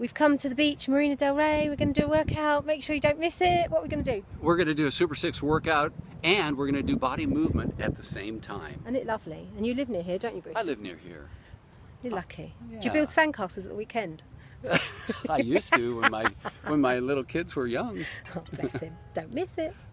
We've come to the beach, Marina Del Rey. We're going to do a workout. Make sure you don't miss it. What are we going to do? We're going to do a Super 6 workout and we're going to do body movement at the same time. Isn't it lovely? And you live near here, don't you, Bruce? I live near here. You're lucky. Do you build sandcastles at the weekend? I used to when my when my little kids were young. Oh, bless him. Don't miss it.